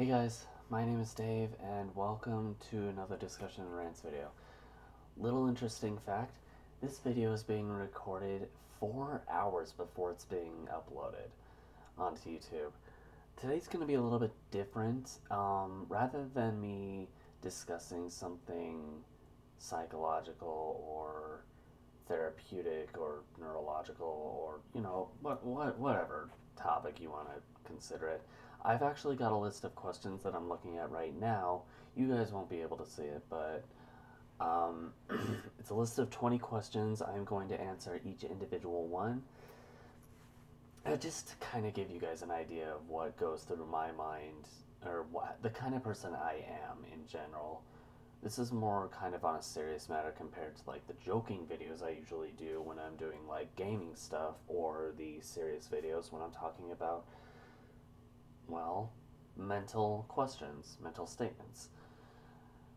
Hey guys, my name is Dave and welcome to another discussion and rants video. Little interesting fact, this video is being recorded four hours before it's being uploaded onto YouTube. Today's going to be a little bit different. Um, rather than me discussing something psychological or therapeutic or neurological or, you know, what, what, whatever topic you want to consider it, I've actually got a list of questions that I'm looking at right now. You guys won't be able to see it, but um, it's a list of 20 questions. I'm going to answer each individual one. Uh, just to kind of give you guys an idea of what goes through my mind, or what the kind of person I am in general. This is more kind of on a serious matter compared to like the joking videos I usually do when I'm doing like gaming stuff, or the serious videos when I'm talking about well, mental questions, mental statements.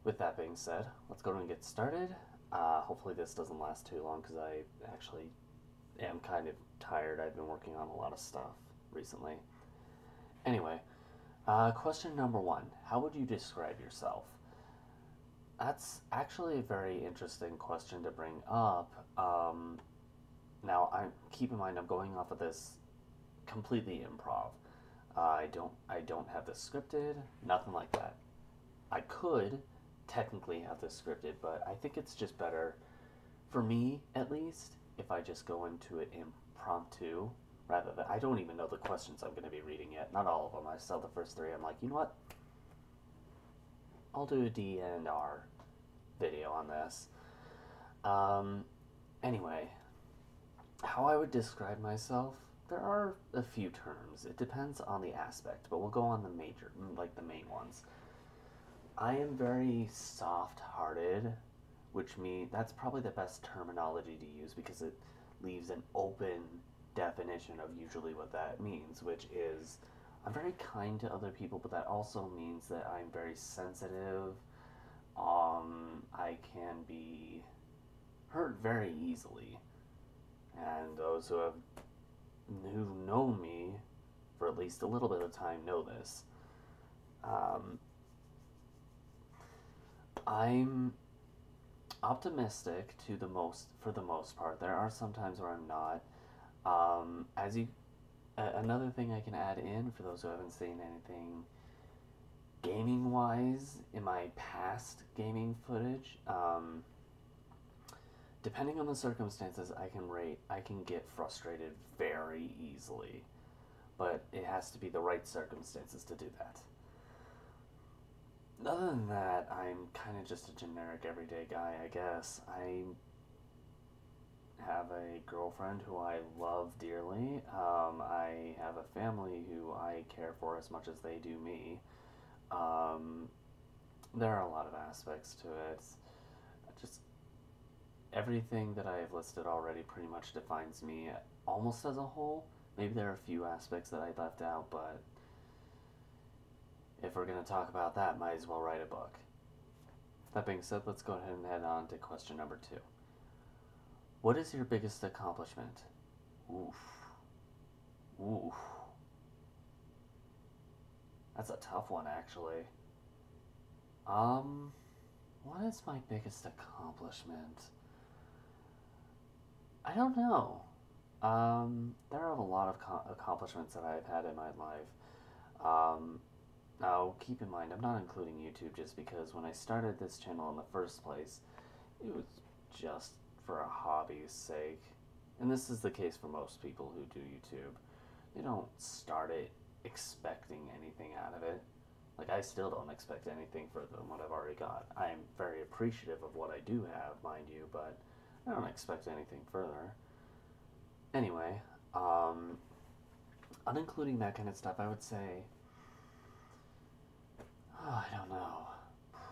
With that being said, let's go and get started. Uh, hopefully this doesn't last too long because I actually am kind of tired. I've been working on a lot of stuff recently. Anyway, uh, question number one. How would you describe yourself? That's actually a very interesting question to bring up. Um, now, I keep in mind I'm going off of this completely improv. I don't I don't have this scripted, nothing like that. I could technically have this scripted, but I think it's just better for me at least if I just go into it impromptu rather than I don't even know the questions I'm going to be reading yet. Not all of them. I saw the first three. I'm like, you know what? I'll do a D and R video on this. Um, anyway, how I would describe myself there are a few terms. It depends on the aspect, but we'll go on the major, like the main ones. I am very soft-hearted, which means that's probably the best terminology to use because it leaves an open definition of usually what that means, which is I'm very kind to other people, but that also means that I'm very sensitive. Um, I can be hurt very easily. And those who have who know me for at least a little bit of time know this. Um, I'm optimistic to the most for the most part. There are some times where I'm not. Um, as you, another thing I can add in for those who haven't seen anything gaming wise in my past gaming footage. Um, depending on the circumstances, I can rate, I can get frustrated very easily. But it has to be the right circumstances to do that. Other than that, I'm kind of just a generic everyday guy, I guess. I have a girlfriend who I love dearly. Um, I have a family who I care for as much as they do me. Um, there are a lot of aspects to it. Everything that I have listed already pretty much defines me almost as a whole. Maybe there are a few aspects that I left out, but if we're going to talk about that, might as well write a book. That being said, let's go ahead and head on to question number two. What is your biggest accomplishment? Oof. Oof. That's a tough one, actually. Um, what is my biggest accomplishment? I don't know. Um, there are a lot of accomplishments that I've had in my life. Um, now, keep in mind, I'm not including YouTube just because when I started this channel in the first place, it was just for a hobby's sake. And this is the case for most people who do YouTube. They don't start it expecting anything out of it. Like, I still don't expect anything further than what I've already got. I am very appreciative of what I do have, mind you, but I don't expect anything further. Anyway, um, unincluding that kind of stuff, I would say, oh, I don't know,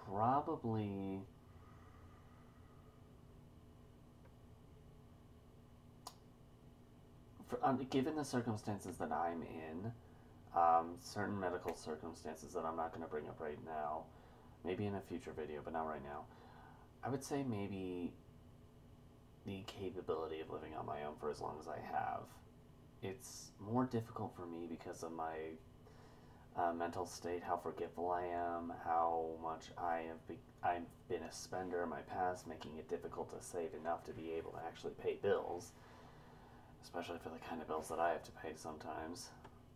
probably. For, um, given the circumstances that I'm in, um, certain medical circumstances that I'm not going to bring up right now, maybe in a future video, but not right now, I would say maybe the capability of living on my own for as long as I have. It's more difficult for me because of my uh, mental state, how forgetful I am, how much I have be- I've been a spender in my past, making it difficult to save enough to be able to actually pay bills, especially for the kind of bills that I have to pay sometimes.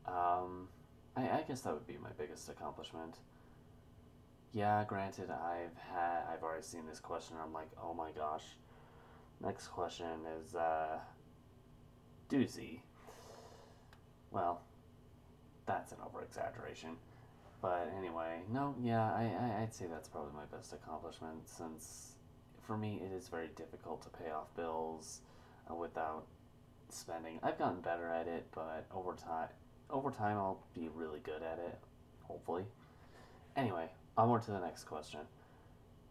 Um, I, I guess that would be my biggest accomplishment. Yeah, granted, I've had I've already seen this question. I'm like, oh my gosh. Next question is uh, doozy. Well, that's an over exaggeration. But anyway, no, yeah, I, I, I'd say that's probably my best accomplishment since for me it is very difficult to pay off bills uh, without spending. I've gotten better at it, but over time, over time I'll be really good at it, hopefully. Anyway, onward to the next question.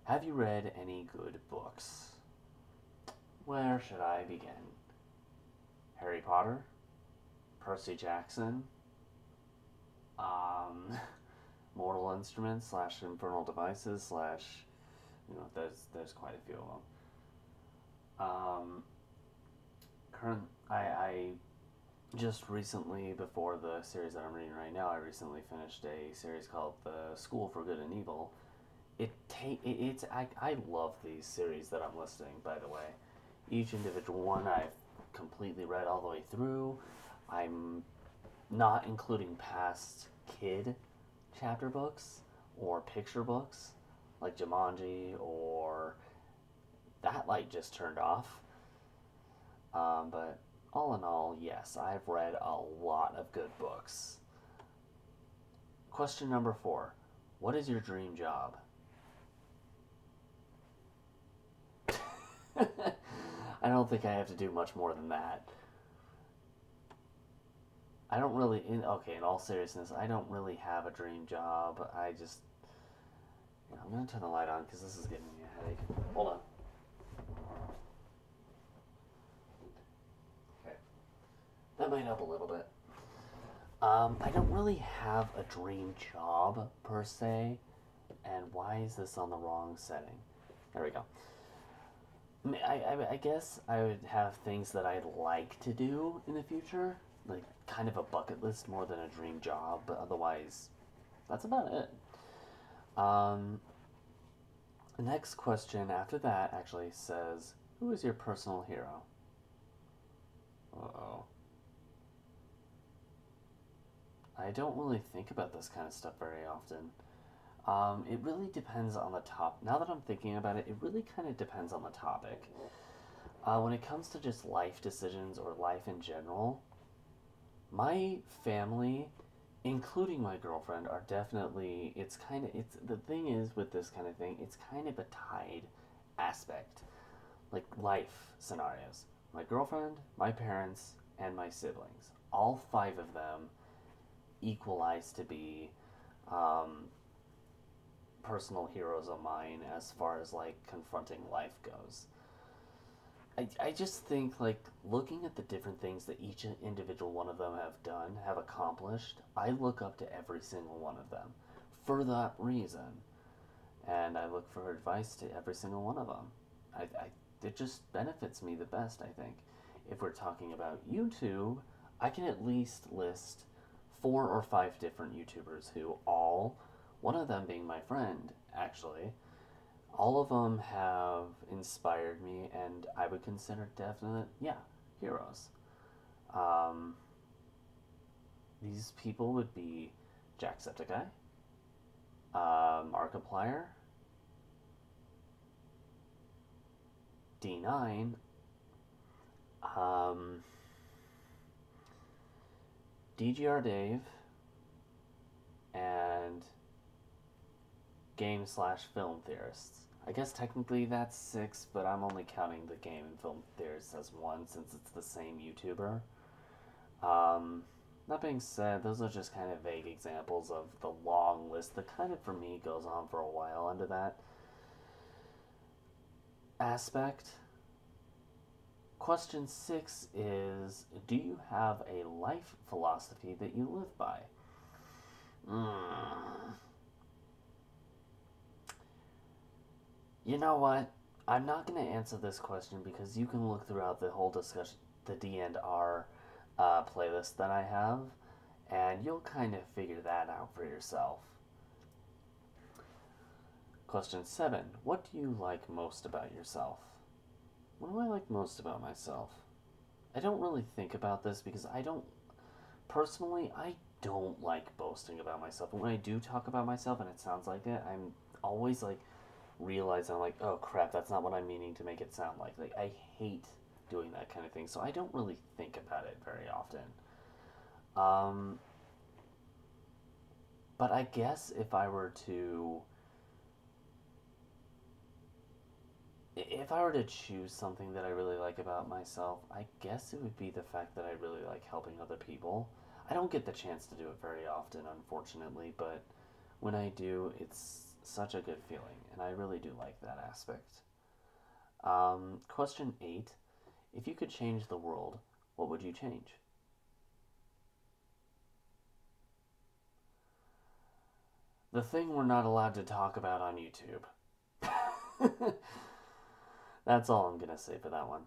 Have you read any good books? Where should I begin? Harry Potter? Percy Jackson? um, Mortal Instruments slash Infernal Devices slash, you know, there's there's quite a few of them. Um, current, I I just recently before the series that I'm reading right now, I recently finished a series called The School for Good and Evil. It it, it's I I love these series that I'm listing. By the way, each individual one I've completely read all the way through. I'm not including past kid chapter books or picture books like Jumanji or that light just turned off. Um, but all in all, yes, I've read a lot of good books. Question number four What is your dream job? I don't think I have to do much more than that. I don't really in okay, in all seriousness, I don't really have a dream job. I just yeah, I'm gonna turn the light on because this is giving me a headache. Hold on. Okay. That might help a little bit. Um, I don't really have a dream job per se. And why is this on the wrong setting? There we go. I, I, I guess I would have things that I'd like to do in the future like kind of a bucket list more than a dream job, but otherwise, that's about it. Um, next question after that actually says, "Who is your personal hero?" Uh oh. I don't really think about this kind of stuff very often. Um, it really depends on the top. Now that I'm thinking about it, it really kind of depends on the topic. Uh, when it comes to just life decisions or life in general, my family including my girlfriend are definitely it's kind of it's the thing is with this kind of thing it's kind of a tied aspect like life scenarios my girlfriend my parents and my siblings all five of them equalize to be um, personal heroes of mine as far as like confronting life goes. I, I just think like looking at the different things that each individual one of them have done have accomplished i look up to every single one of them for that reason. And i look for advice to every single one of them. I, I it just benefits me the best i think. If we're talking about youtube i can at least list four or five different youtubers who all one of them being my friend actually all of them have inspired me, and I would consider definite, yeah, heroes. Um, these people would be Jacksepticeye, uh, Markiplier, D9, um, DGR Dave, and game slash film theorists. I guess technically that's six, but I'm only counting the game and film theorists as one since it's the same YouTuber. Um, that being said, those are just kind of vague examples of the long list that kind of for me goes on for a while under that aspect. Question six is Do you have a life philosophy that you live by? Mm. You know what? I'm not going to answer this question because you can look throughout the whole discussion, the D and R uh, playlist that I have, And you'll kind of figure that out for yourself. Question seven What do you like most about yourself? What do I like most about myself? I don't really think about this because I don't, personally, I don't like boasting about myself. And when I do talk about myself and it sounds like it, I'm always like, realize I'm like, oh crap, that's not what I'm meaning to make it sound like. Like, I hate doing that kind of thing, so I don't really think about it very often. Um, but I guess if I were to if I were to choose something that I really like about myself, I guess it would be the fact that I really like helping other people. I don't get the chance to do it very often, unfortunately, but when I do, it's such a good feeling, and I really do like that aspect. Um, question eight If you could change the world, what would you change? The thing we're not allowed to talk about on YouTube. That's all I'm going to say for that one.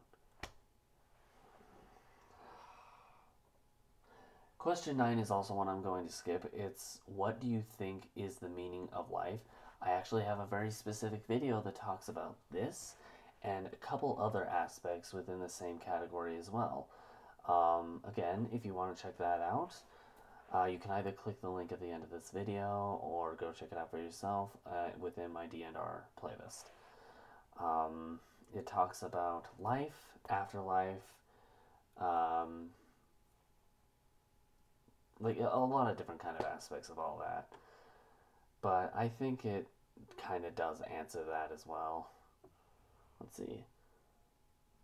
Question 9 is also one I'm going to skip. It's what do you think is the meaning of life? I actually have a very specific video that talks about this and a couple other aspects within the same category as well. Um, again, if you want to check that out, uh, you can either click the link at the end of this video or go check it out for yourself uh, within my D&R playlist. Um, it talks about life, afterlife, um, like a lot of different kind of aspects of all that. But I think it kind of does answer that as well. Let's see.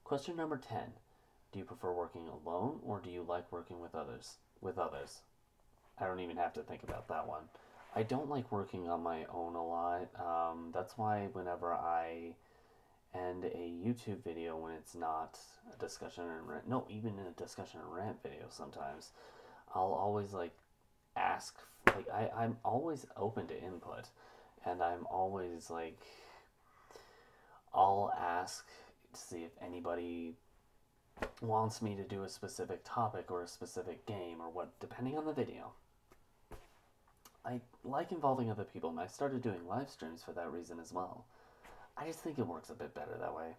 Question number 10. Do you prefer working alone or do you like working with others? With others. I don't even have to think about that one. I don't like working on my own a lot. Um, that's why whenever I end a YouTube video when it's not a discussion and rant. No, even in a discussion and rant video sometimes, I'll always like ask, like, I, I'm always open to input and I'm always like, I'll ask to see if anybody wants me to do a specific topic or a specific game or what, depending on the video. I like involving other people and I started doing live streams for that reason as well. I just think it works a bit better that way.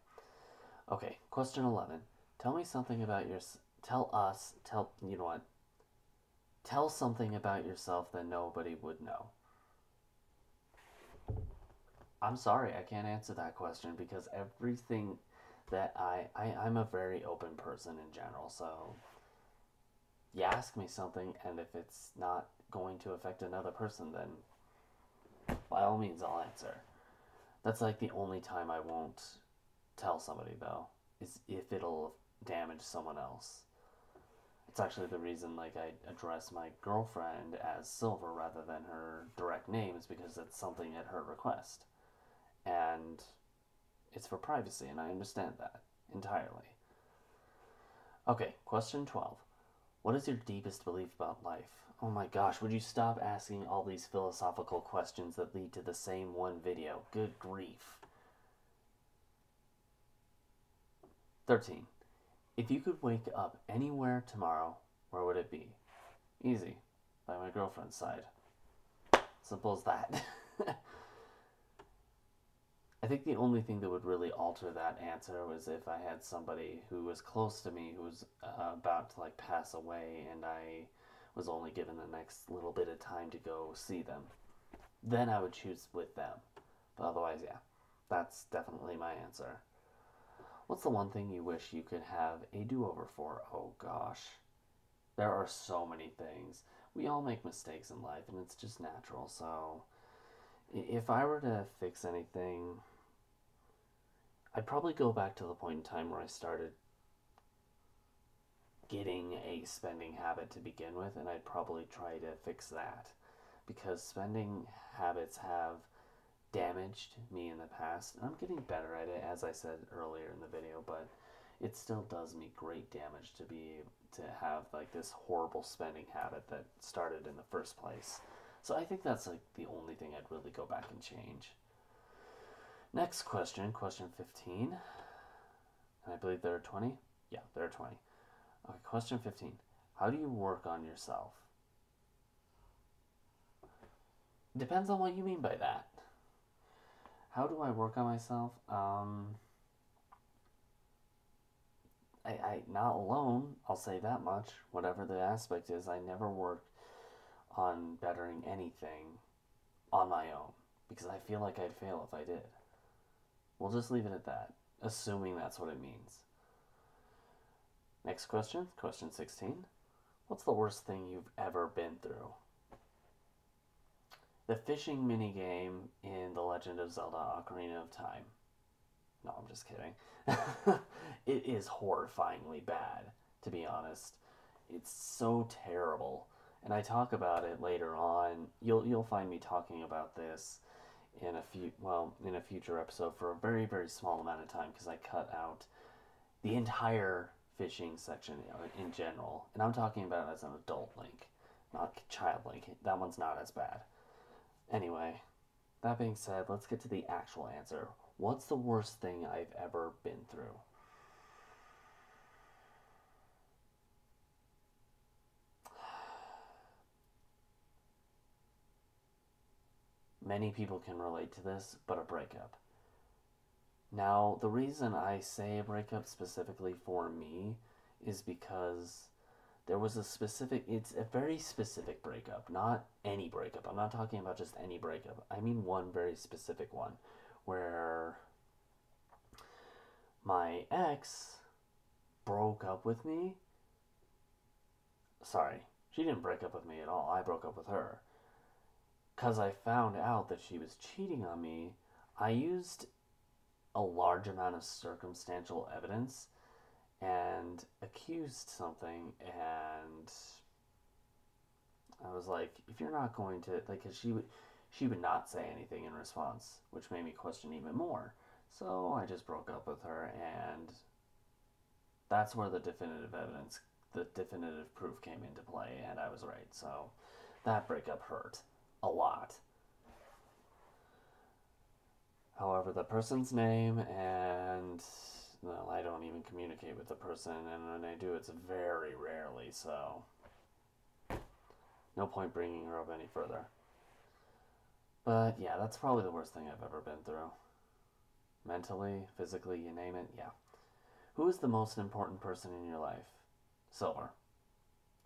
Okay, question 11. Tell me something about your tell us, tell you know what? Tell something about yourself that nobody would know. I'm sorry, I can't answer that question because everything that I, I I'm a very open person in general, so you ask me something and if it's not going to affect another person then by all means I'll answer. That's like the only time I won't tell somebody though, is if it'll damage someone else. It's actually the reason like I address my girlfriend as Silver rather than her direct name is because it's something at her request. And it's for privacy and I understand that entirely. Okay, question 12. What is your deepest belief about life? Oh my gosh, would you stop asking all these philosophical questions that lead to the same one video? Good grief. 13. If you could wake up anywhere tomorrow, where would it be? Easy. By my girlfriend's side. Simple as that. I think the only thing that would really alter that answer was if I had somebody who was close to me who was uh, about to like pass away and I was only given the next little bit of time to go see them. Then I would choose with them. But otherwise, yeah, that's definitely my answer. What's the one thing you wish you could have a do over for? Oh gosh. There are so many things. We all make mistakes in life, and it's just natural. So, if I were to fix anything, I'd probably go back to the point in time where I started getting a spending habit to begin with, and I'd probably try to fix that because spending habits have damaged me in the past, and I'm getting better at it, as I said earlier in the video, but it still does me great damage to be to have like this horrible spending habit that started in the first place. So I think that's like the only thing I'd really go back and change. Next question, question 15. And I believe there are 20. Yeah, there are 20. Okay, question 15. How do you work on yourself? depends on what you mean by that. How do I work on myself? Um, I, I not alone. I'll say that much. Whatever the aspect is, I never worked on bettering anything on my own because I feel like I'd fail if I did. We'll just leave it at that, assuming that's what it means. Next question, question 16. What's the worst thing you've ever been through? The fishing minigame in The Legend of Zelda Ocarina of Time. No, I'm just kidding. it is horrifyingly bad, to be honest. It's so terrible. And I talk about it later on. You'll you'll find me talking about this in a few well, in a future episode for a very very small amount of time because I cut out the entire fishing section in general. And I'm talking about it as an adult Link, not child Link. That one's not as bad. Anyway, that being said, let's get to the actual answer. What's the worst thing I've ever been through? Many people can relate to this, but a breakup. Now, the reason I say a breakup specifically for me is because there was a specific, it's a very specific breakup, not any breakup. I'm not talking about just any breakup. I mean one very specific one where my ex broke up with me. Sorry, she didn't break up with me at all. I broke up with her. Because I found out that she was cheating on me, I used a large amount of circumstantial evidence and accused something and I was like, if you're not going to like, cause she would, she would not say anything in response, which made me question even more. So I just broke up with her, and that's where the definitive evidence, the definitive proof came into play, and I was right. So that breakup hurt a lot. However, the person's name and well, I don't even communicate with the person, and when I do, it's very rarely, so no point bringing her up any further. But yeah, that's probably the worst thing I've ever been through. Mentally, physically, you name it, yeah. Who is the most important person in your life? Silver.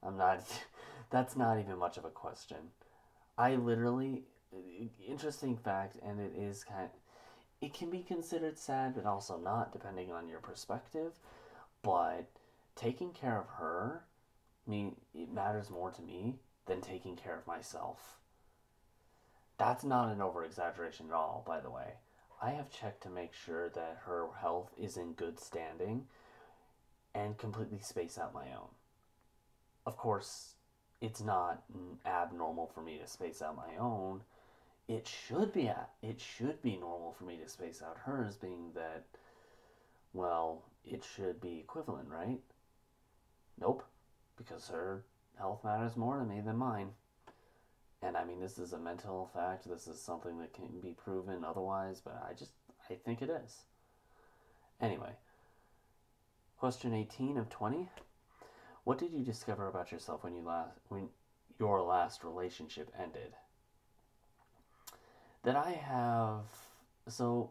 I'm not, that's not even much of a question. I literally, interesting fact, and it is kind it can be considered sad, but also not, depending on your perspective. But taking care of her, I mean, it matters more to me than taking care of myself. That's not an over exaggeration at all, by the way. I have checked to make sure that her health is in good standing and completely space out my own. Of course, it's not abnormal for me to space out my own. It should be a it should be normal for me to space out hers being that well, it should be equivalent, right? Nope, because her health matters more to me than mine. And I mean, this is a mental fact. This is something that can be proven otherwise, but I just, I think it is. Anyway, question 18 of 20. What did you discover about yourself when you last, when your last relationship ended? That I have, so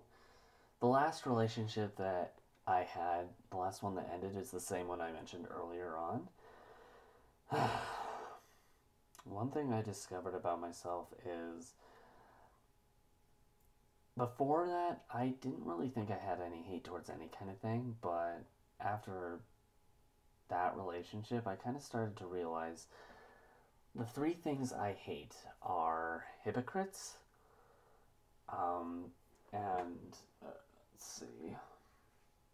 the last relationship that I had, the last one that ended, is the same one I mentioned earlier on. One thing I discovered about myself is before that, I didn't really think I had any hate towards any kind of thing, but after that relationship, I kind of started to realize the three things I hate are hypocrites, um, and uh, let's see.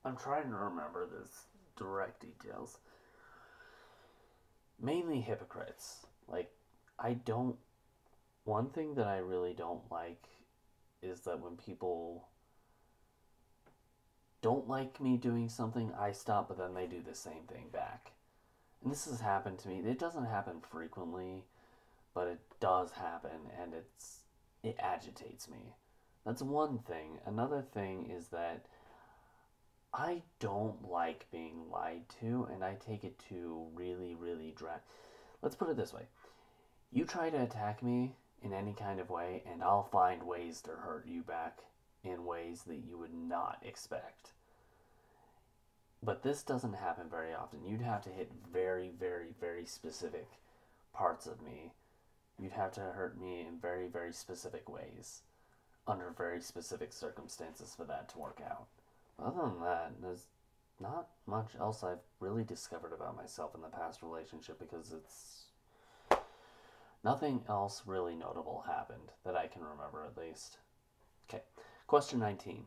I'm trying to remember this direct details. Mainly hypocrites. Like I don't. One thing that I really don't like is that when people don't like me doing something, I stop, but then they do the same thing back. And this has happened to me. It doesn't happen frequently, but it does happen, and it's it agitates me. That's one thing. Another thing is that I don't like being lied to, and I take it to really, really dra. Let's put it this way: you try to attack me in any kind of way, and I'll find ways to hurt you back in ways that you would not expect. But this doesn't happen very often. You'd have to hit very, very, very specific parts of me. You'd have to hurt me in very, very specific ways, under very specific circumstances for that to work out. Other than that, there's not much else I've really discovered about myself in the past relationship because it's. Nothing else really notable happened that I can remember at least. Okay, question 19.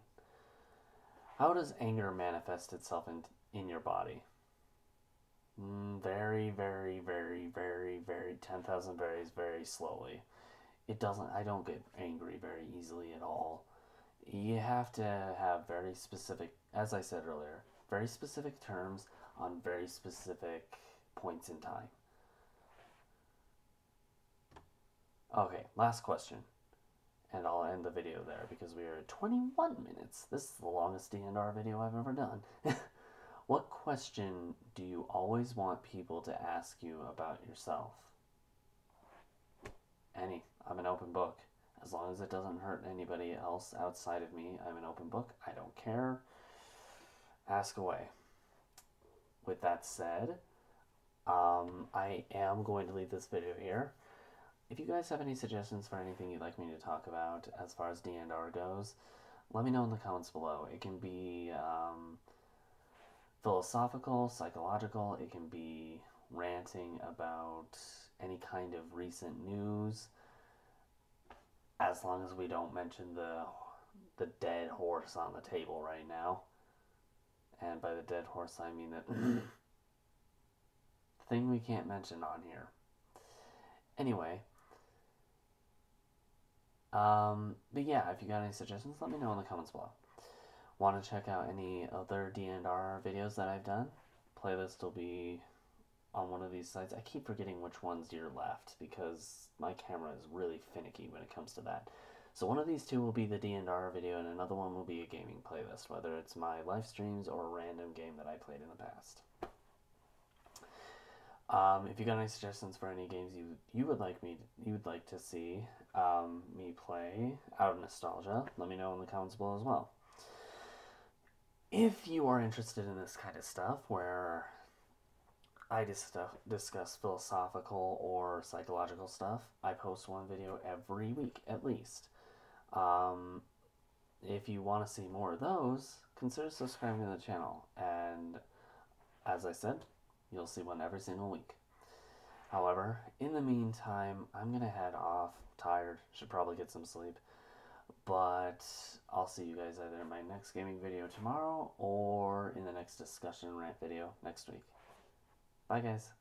How does anger manifest itself in, in your body? Mm, very, very, very, very, very, 10,000 varies very slowly. It doesn't, I don't get angry very easily at all. You have to have very specific, as I said earlier, very specific terms on very specific points in time. Okay, last question. And I'll end the video there because we are at 21 minutes. This is the longest DNR video I've ever done. what question do you always want people to ask you about yourself? Any. I'm an open book. As long as it doesn't hurt anybody else outside of me, I'm an open book. I don't care. Ask away. With that said, um, I am going to leave this video here. If you guys have any suggestions for anything you'd like me to talk about as far as D&R goes, let me know in the comments below. It can be um, philosophical, psychological, it can be ranting about any kind of recent news, as long as we don't mention the the dead horse on the table right now. And by the dead horse, I mean that thing we can't mention on here. Anyway, um, but yeah, if you got any suggestions, let me know in the comments below. Want to check out any other D&R videos that I've done? Playlist will be on one of these sites. I keep forgetting which one's your left because my camera is really finicky when it comes to that. So one of these two will be the D&R video and another one will be a gaming playlist, whether it's my live streams or a random game that I played in the past. Um, if you got any suggestions for any games you you would like me you would like to see um, me play out of nostalgia, let me know in the comments below as well. If you are interested in this kind of stuff, where I dis- discuss philosophical or psychological stuff, I post one video every week at least. Um, if you want to see more of those, consider subscribing to the channel. And as I said, You'll see one every single week. However, in the meantime, I'm going to head off. Tired. Should probably get some sleep. But I'll see you guys either in my next gaming video tomorrow or in the next discussion rant video next week. Bye, guys.